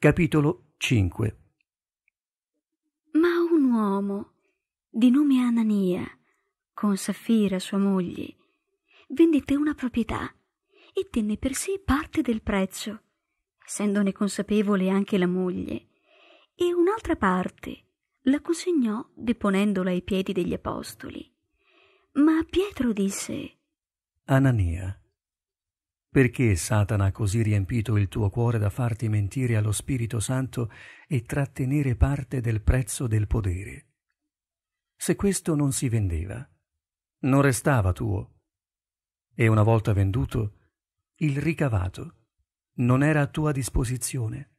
Capitolo 5 Ma un uomo di nome Anania, con Saffira sua moglie, vendette una proprietà e tenne per sé parte del prezzo, essendone consapevole anche la moglie, e un'altra parte la consegnò deponendola ai piedi degli apostoli. Ma Pietro disse Anania, perché Satana ha così riempito il tuo cuore da farti mentire allo Spirito Santo e trattenere parte del prezzo del podere? Se questo non si vendeva, non restava tuo. E una volta venduto, il ricavato non era a tua disposizione.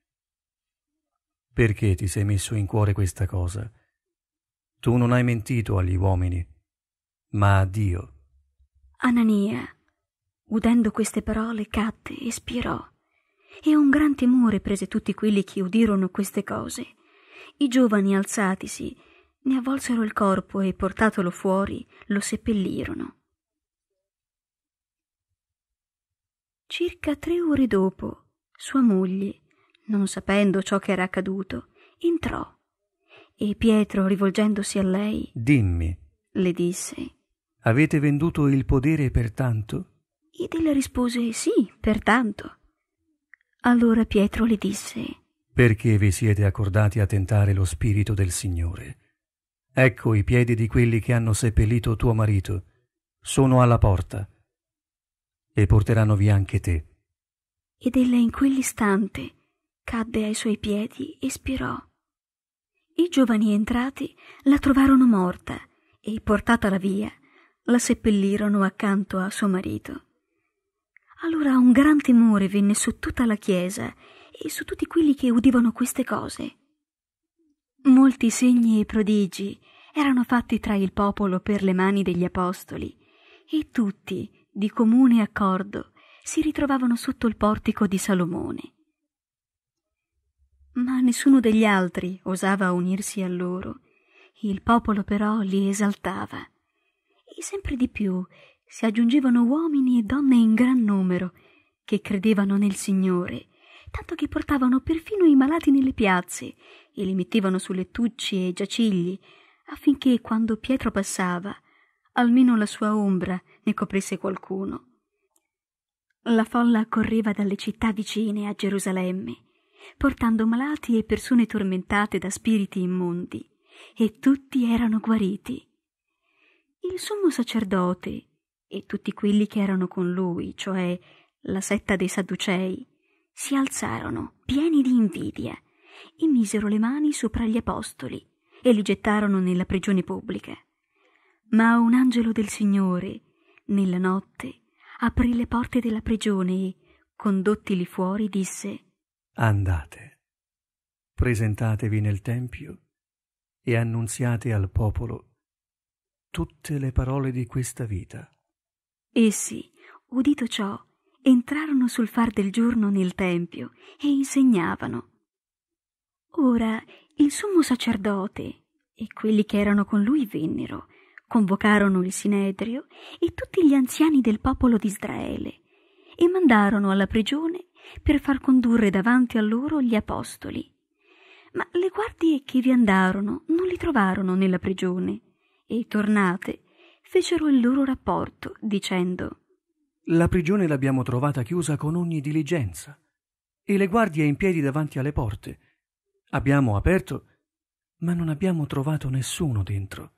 Perché ti sei messo in cuore questa cosa? Tu non hai mentito agli uomini, ma a Dio. Anania, udendo queste parole, cadde e spirò. E un gran timore prese tutti quelli che udirono queste cose. I giovani alzatisi, ne avvolsero il corpo e portatolo fuori, lo seppellirono. Circa tre ore dopo, sua moglie, non sapendo ciò che era accaduto, entrò. E Pietro, rivolgendosi a lei, Dimmi, le disse, avete venduto il podere per tanto? Ed ella rispose sì, pertanto. Allora Pietro le disse, Perché vi siete accordati a tentare lo Spirito del Signore? Ecco i piedi di quelli che hanno seppellito tuo marito, sono alla porta, e porteranno via anche te. ed ella in quell'istante cadde ai suoi piedi e spirò. I giovani entrati la trovarono morta e portatala via, la seppellirono accanto a suo marito. Allora un gran timore venne su tutta la chiesa e su tutti quelli che udivano queste cose. Molti segni e prodigi erano fatti tra il popolo per le mani degli apostoli e tutti, di comune accordo, si ritrovavano sotto il portico di Salomone. Ma nessuno degli altri osava unirsi a loro. Il popolo però li esaltava. E sempre di più si aggiungevano uomini e donne in gran numero che credevano nel Signore, tanto che portavano perfino i malati nelle piazze e li mettevano su lettucci e giacigli, affinché quando Pietro passava, almeno la sua ombra ne coprisse qualcuno. La folla correva dalle città vicine a Gerusalemme, portando malati e persone tormentate da spiriti immondi, e tutti erano guariti. Il sommo sacerdote e tutti quelli che erano con lui, cioè la setta dei Sadducei, si alzarono pieni di invidia e misero le mani sopra gli apostoli e li gettarono nella prigione pubblica. Ma un angelo del Signore, nella notte, aprì le porte della prigione e, condottili fuori, disse Andate, presentatevi nel Tempio e annunziate al popolo tutte le parole di questa vita. Essi, udito ciò, entrarono sul far del giorno nel Tempio e insegnavano. Ora il sommo sacerdote e quelli che erano con lui vennero, convocarono il Sinedrio e tutti gli anziani del popolo di Israele e mandarono alla prigione per far condurre davanti a loro gli apostoli. Ma le guardie che vi andarono non li trovarono nella prigione e, tornate, fecero il loro rapporto, dicendo La prigione l'abbiamo trovata chiusa con ogni diligenza e le guardie in piedi davanti alle porte. Abbiamo aperto, ma non abbiamo trovato nessuno dentro.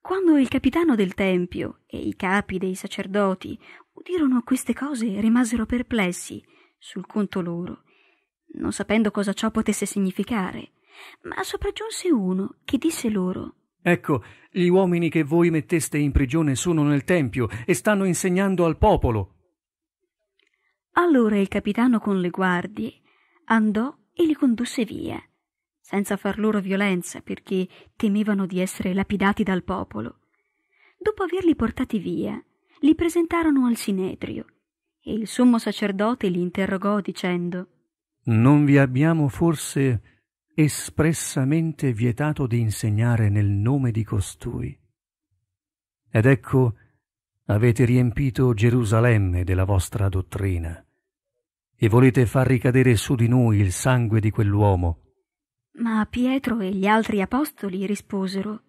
Quando il capitano del tempio e i capi dei sacerdoti udirono queste cose, rimasero perplessi sul conto loro, non sapendo cosa ciò potesse significare. Ma sopraggiunse uno che disse loro Ecco, gli uomini che voi metteste in prigione sono nel Tempio e stanno insegnando al popolo. Allora il capitano con le guardie andò e li condusse via, senza far loro violenza perché temevano di essere lapidati dal popolo. Dopo averli portati via, li presentarono al Sinedrio e il sommo sacerdote li interrogò dicendo Non vi abbiamo forse espressamente vietato di insegnare nel nome di costui? Ed ecco, avete riempito Gerusalemme della vostra dottrina e volete far ricadere su di noi il sangue di quell'uomo. Ma Pietro e gli altri apostoli risposero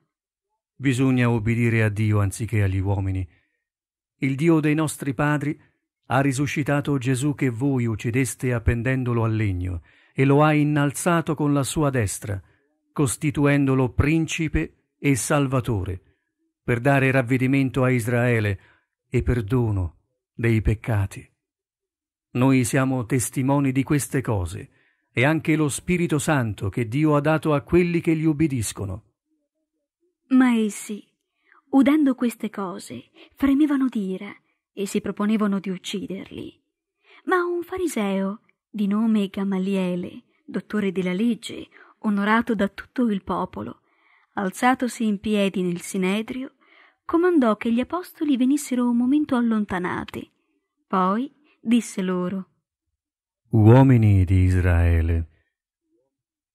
Bisogna obbedire a Dio anziché agli uomini. Il Dio dei nostri padri ha risuscitato Gesù che voi uccideste appendendolo al legno e lo ha innalzato con la sua destra, costituendolo principe e salvatore, per dare ravvedimento a Israele e perdono dei peccati. Noi siamo testimoni di queste cose e anche lo Spirito Santo che Dio ha dato a quelli che gli ubbidiscono. Ma essi, udendo queste cose, fremevano d'ira e si proponevano di ucciderli. Ma un fariseo, di nome Gamaliele, dottore della legge, onorato da tutto il popolo, alzatosi in piedi nel sinedrio, comandò che gli apostoli venissero un momento allontanati. Poi disse loro Uomini di Israele,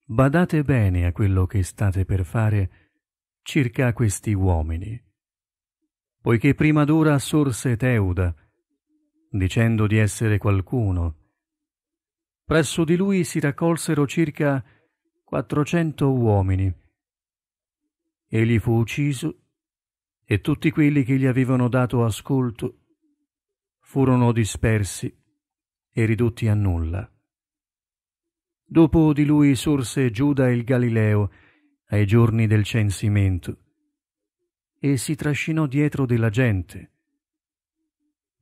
badate bene a quello che state per fare circa questi uomini, poiché prima d'ora sorse Teuda, dicendo di essere qualcuno. Presso di lui si raccolsero circa quattrocento uomini. Egli fu ucciso e tutti quelli che gli avevano dato ascolto furono dispersi e ridotti a nulla. Dopo di lui sorse Giuda il Galileo ai giorni del censimento e si trascinò dietro della gente.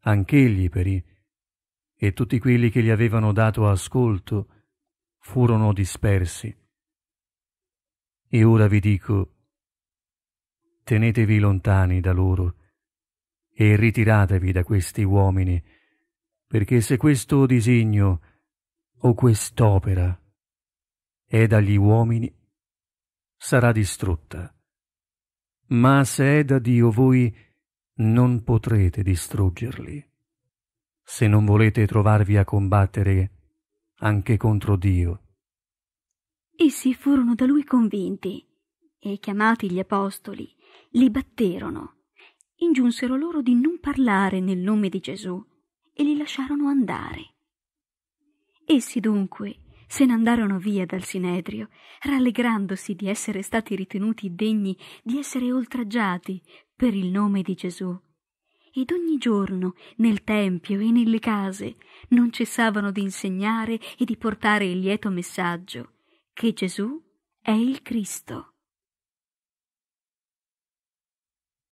Anch'egli perì e tutti quelli che gli avevano dato ascolto furono dispersi. E ora vi dico, tenetevi lontani da loro e ritiratevi da questi uomini, perché se questo disegno o quest'opera è dagli uomini, sarà distrutta. Ma se è da Dio voi non potrete distruggerli, se non volete trovarvi a combattere anche contro Dio. Essi furono da lui convinti e, chiamati gli apostoli, li batterono ingiunsero loro di non parlare nel nome di Gesù e li lasciarono andare. Essi dunque se ne andarono via dal Sinedrio, rallegrandosi di essere stati ritenuti degni di essere oltraggiati per il nome di Gesù. Ed ogni giorno, nel Tempio e nelle case, non cessavano di insegnare e di portare il lieto messaggio che Gesù è il Cristo.